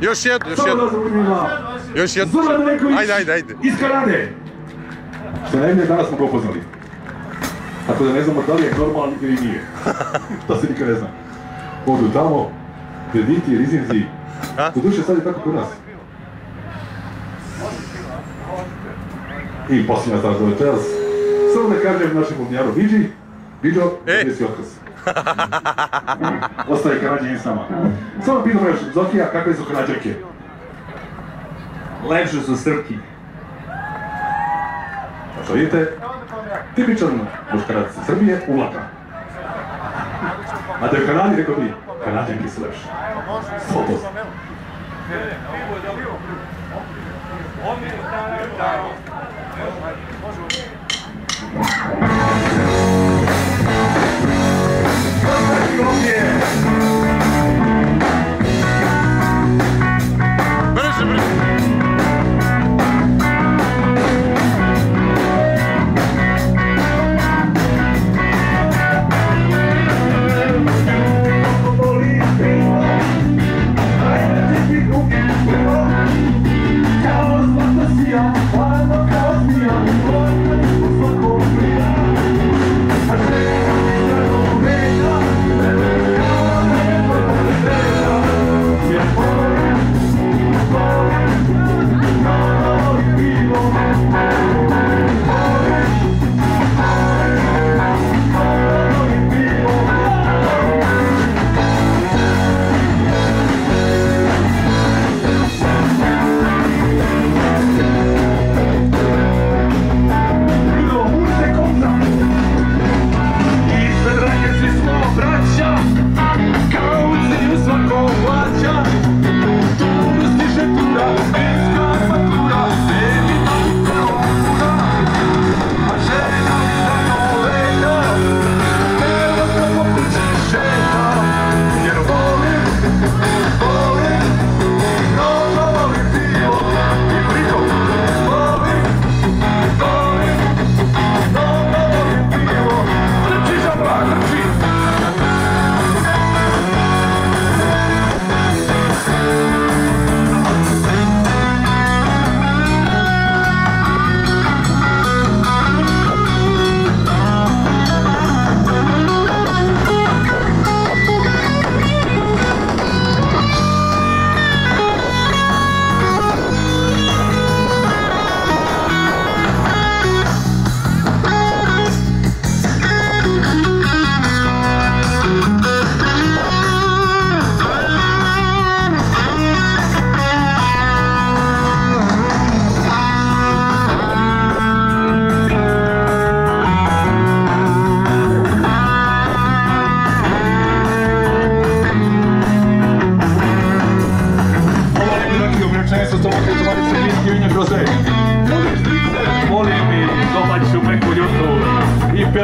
Još jednu, još zbunila. Još jednu. Zoran Neković Ajde, ajde, ajde. iz Kanade. Što najmije danas smo ga upoznali. Tako da ne znamo da li je normalan ili nije. to se nikad ne zna. Odu tamo, krediti, rizinzi. A? Do duše sad je tako kod nas. I posljednja stvar za večeras. Samo da kažem našem bubnjaru Biđi, Biđo, E. gdje si otkaz? Ostaje Kanadjanin s nama. Samo pitamo još, Zokija, kakve su Kanadjake? Lepše su Srpki. Što vidite, tipičan muškarac Srbije uvlaka. A da je u Kanadi, rekao bi, Kanadjanki su lepše. 100%. Brže,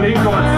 i